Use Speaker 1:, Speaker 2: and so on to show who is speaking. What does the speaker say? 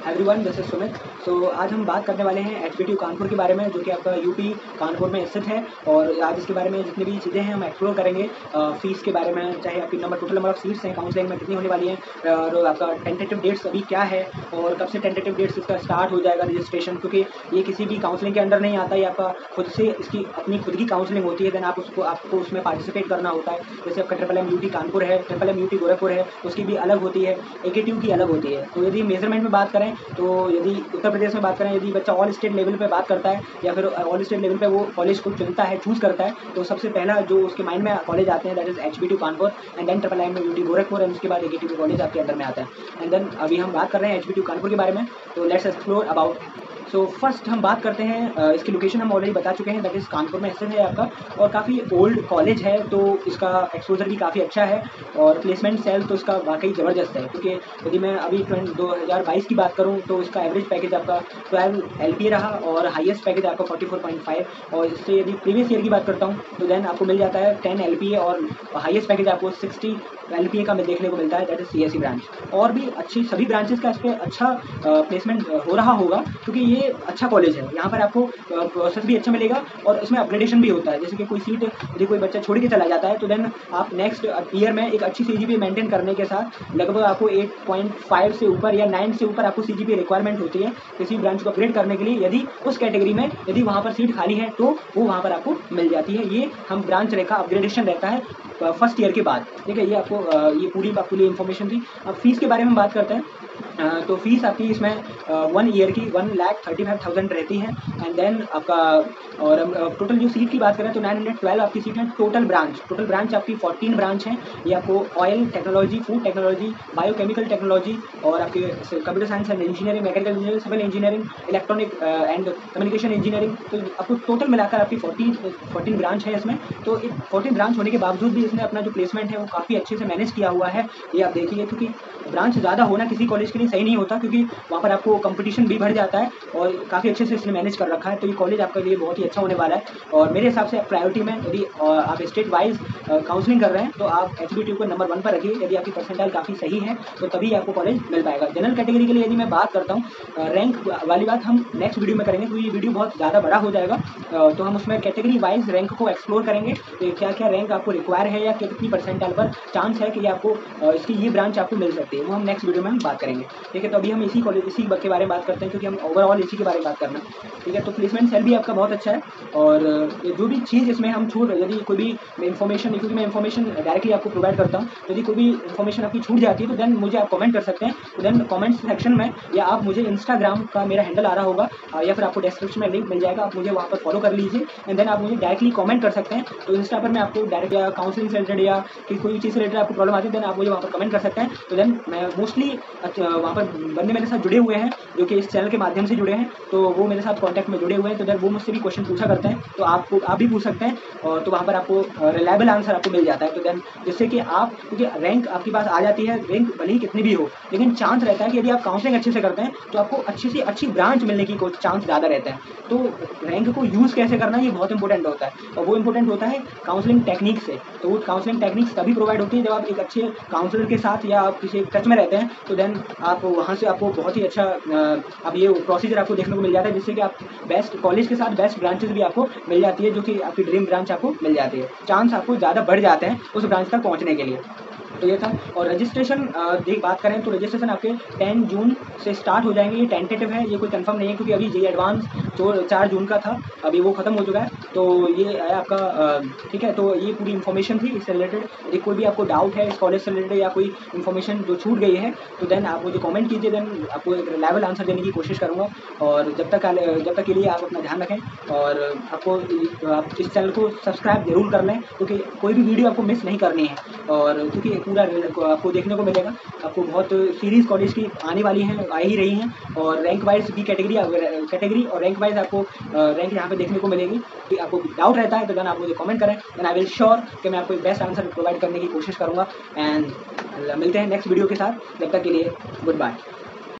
Speaker 1: Everyone this is Sumit so आज हम बात करने वाले हैं एच पी कानपुर के बारे में, जो कि आपका यूपी कानपुर में स्थित है। और आज इसके बारे में जितनी भी चीज़ें हैं, हम एक्सप्लोर करेंगे फ़ीस के बारे में, चाहे आपकी number total number of seats हैं काउंसलिंग में कितनी होने वाली है, और आपका टेंटेटिव डेट्स अभी क्या है, और कब से टेंटेटिव डेट्स इसका स्टार्ट हो जाएगा रजिस्ट्रेशन क्योंकि ये किसी भी काउंसलिंग के अंडर नहीं आता, ये आपका खुद से इसकी अपनी खुद की काउंसलिंग होती है देन आप उसको, आपको उसमें पार्टिसिपेट करना होता है। जैसे आपका ट्रिपल एम यू कानपुर है ट्रिपल एम यू गोरखपुर है, उसकी भी अलग होती है ए की अलग होती है। तो यदि मेज़रमेंट में बात करें तो यदि उत्तर प्रदेश में बात करें, यदि बच्चा ऑल स्टेट लेवल पर बात करता है, या फिर ऑल स्टेट लेवल पर वो कॉलेज को चुनता है चूज़ करता है तो सबसे पहला जो उसके माइंड में कॉलेज आते हैं that is H B T U Kanpur and then triple M U T Gorakhpur and उसके बाद ए कॉलेज आपके अंदर में आता है. एंड देन अभी हम बात कर रहे हैं एच बी टू कानपुर के बारे में तो let's explore about so so, first हम बात करते हैं इसकी लोकेशन हम ऑलरेडी बता चुके हैं दैट इज़ कानपुर में स्थित है आपका और काफ़ी ओल्ड कॉलेज है तो इसका एक्सपोजर भी काफ़ी अच्छा है और प्लेसमेंट सेल तो इसका वाकई ज़बरदस्त है क्योंकि यदि मैं अभी ट्वेंट दो हज़ार बाईस की बात करूँ तो इसका एवरेज पैकेज आपका ट्वेल्व एल रहा और हाइएस्ट पैकेज आपका फोर्टी फोर पॉइंट फाइव और इससे यदि प्रीवियस ईयर की बात करता हूँ तो देन आपको मिल जाता है टेन एल और हाइएस्ट पैकेज आपको सिक्सटी एल का देखने को मिलता है दैट इज़ सी ब्रांच और भी अच्छी सभी ब्रांचेस का इस पर अच्छा प्लेसमेंट हो रहा होगा क्योंकि ये अच्छा कॉलेज है। यहाँ पर आपको प्रोसेस भी अच्छा मिलेगा और इसमें अपग्रेडेशन भी होता है। जैसे कि कोई सीट यदि कोई बच्चा छोड़ के चला जाता है तो देन आप नेक्स्ट ईयर में एक अच्छी सी जी मेंटेन करने के साथ लगभग आपको एट से ऊपर या नाइन से ऊपर आपको सी जी रिक्वायरमेंट होती है किसी ब्रांच को अपग्रेड करने के लिए। यदि उस कैटेगरी में यदि वहाँ पर सीट खाली है तो वो वहाँ पर आपको मिल जाती है। ये हम ब्रांच रेखा अपग्रेडेशन रहता है। फ़र्स्ट ईयर के बाद। ठीक है, ये आपको ये पूरी आपके लिए इन्फॉर्मेशन थी। अब फ़ीस के बारे में बात करते हैं। तो फ़ीस आपकी इसमें वन ईयर की one lakh thirty five thousand रहती है। एंड देन आपका, और टोटल जो सीट की बात करें तो नाइन हंड्रेड ट्वेल्व आपकी सीट है। टोटल ब्रांच टोटल ब्रांच आपकी फोर्टीन ब्रांच है। ये आपको oil technology food technology biochemical technology और आपके computer science and engineering mechanical engineering civil engineering electronic and communication engineering तो आपको टोटल मिलाकर आपकी फोर्टीन फोर्टीन ब्रांच है इसमें। तो एक फोर्टीन ब्रांच होने के बावजूद भी इसने अपना जो प्लेसमेंट है वो काफ़ी अच्छे से मैनेज किया हुआ है। ये आप देखिए, क्योंकि ब्रांच ज़्यादा होना किसी कॉलेज के लिए सही नहीं होता, क्योंकि वहाँ पर आपको कंपटीशन भी बढ़ जाता है और काफ़ी अच्छे से इसने मैनेज कर रखा है। तो ये कॉलेज आपके लिए बहुत ही अच्छा होने वाला है। और मेरे हिसाब से प्रायोरिटी में यदि आप स्टेट वाइज काउंसलिंग कर रहे हैं तो आप एच को नंबर वन पर रखिए। यदि आपकी परसेंटाइल काफ़ी सही है तो तभी आपको कॉलेज मिल पाएगा। जनरल कैटेगरी के लिए यदि मैं बात करता हूँ रैंक वाली बात हम नेक्स्ट वीडियो में करेंगे, क्योंकि ये वीडियो बहुत ज़्यादा बड़ा हो जाएगा। तो हम उसमें कैटेगरी वाइज रैंक को एक्सप्लोर करेंगे तो क्या क्या रैंक आपको रिक्वायर है या कितनी परसेंटाइल पर चांस है कि आपको इसकी ये ब्रांच आपको मिल सकती है, वो हम नेक्स्ट वीडियो में हम बात करेंगे। ठीक है तो अभी हम इसी कॉलेज इसी के बारे में बात करते हैं, क्योंकि हम ओवरऑल इसी के बारे में बात करना ठीक है तो प्लेसमेंट सेल भी आपका बहुत अच्छा है, और जो भी चीज़ इसमें हम छूट, यदि कोई भी इन्फॉर्मेशन क्योंकि मैं इन्फॉर्मेशन डायरेक्टली आपको प्रोवाइड करता हूँ यदि कोई भी इन्फॉर्मेशन आपकी छूट जाती है तो देन मुझे आप कमेंट कर सकते हैं। तो देन कमेंट सेक्शन में, या आप मुझे इंस्टाग्राम का मेरा हैंडल आ रहा होगा या फिर आपको डिस्क्रिप्शन में लिंक मिल जाएगा, आप मुझे वहाँ पर फॉलो कर लीजिए एंड देन आप मुझे डायरेक्टली कॉमेंट कर सकते हैं। तो इंस्टा पर मैं आपको डायरेक्ट या काउंसलिंग से रिलेटेड या कि कोई चीज़ से रिलेटेड आपको प्रॉब्लम आती है देन आप मुझे वहाँ पर कमेंट कर सकते हैं। तो देन मैं मोस्टली वहाँ पर बंदे मेरे साथ जुड़े हुए हैं। जो कि इस चैनल के माध्यम से जुड़े हैं तो वो मेरे साथ कॉन्टैक्ट में जुड़े हुए हैं। तो देन वो मुझसे भी क्वेश्चन पूछा करते हैं तो आपको, आप भी पूछ सकते हैं, और तो वहाँ पर आपको रिलायबल आंसर आपको मिल जाता है। तो देन जिससे कि आप, क्योंकि रैंक आपके पास आ जाती है रैंक भले ही कितनी भी हो, लेकिन चांस रहता है कि यदि आप काउंसलिंग अच्छे से करते हैं तो आपको अच्छी से, अच्छी ब्रांच मिलने की चांस ज़्यादा रहता है। तो रैंक को यूज़ कैसे करना, ये बहुत इंपॉर्टेंट होता है। और वो इंपॉर्टेंट होता है काउंसलिंग टेक्निक से। तो वो काउंसलिंग टेक्निक्स तभी प्रोवाइड होती है जब आप एक अच्छे काउंसलर के साथ या आप किसी टच में रहते हैं तो देन आप वहाँ से आपको बहुत ही अच्छा अब ये प्रोसीजर आपको देखने को मिल जाता है, जिससे कि आप बेस्ट कॉलेज के साथ बेस्ट ब्रांचेज भी आपको मिल जाती है, जो कि आपकी ड्रीम ब्रांच आपको मिल जाती है। चांस आपको ज़्यादा बढ़ जाते हैं उस ब्रांच तक पहुँचने के लिए। तो ये था। और रजिस्ट्रेशन देख बात करें तो रजिस्ट्रेशन आपके 10 जून से स्टार्ट हो जाएँगे। ये टेंटेटिव है, ये कोई कंफर्म नहीं है क्योंकि अभी ये एडवांस जो चार जून का था, अभी वो खत्म हो चुका है। तो ये है आपका ठीक है तो ये पूरी इन्फॉर्मेशन थी, इससे रिलेटेड यदि कोई भी आपको डाउट है इस कॉलेज से रिलेटेड या कोई इन्फॉर्मेशन जो छूट गई है तो देन आप मुझे कॉमेंट कीजिए देन आपको एक रिलायबल आंसर देने की कोशिश करूँगा। और जब तक जब तक के लिए आप अपना ध्यान रखें। और आपको, आप इस चैनल को सब्सक्राइब ज़रूर कर लें, क्योंकि कोई भी वीडियो आपको मिस नहीं करनी है। और क्योंकि पूरा आपको देखने को मिलेगा। आपको बहुत सीरीज़ कॉलेज की आने वाली हैं, आ ही रही हैं। और रैंक वाइज भी कैटेगरी कैटेगरी और रैंक वाइज आपको रैंक यहाँ पे देखने को मिलेगी। कि आपको डाउट रहता है तो देन आप मुझे कमेंट करें। एंड आई विल श्योर कि मैं आपको बेस्ट आंसर प्रोवाइड करने की कोशिश करूँगा। एंड मिलते हैं नेक्स्ट वीडियो के साथ। जब तक के लिए गुड बाय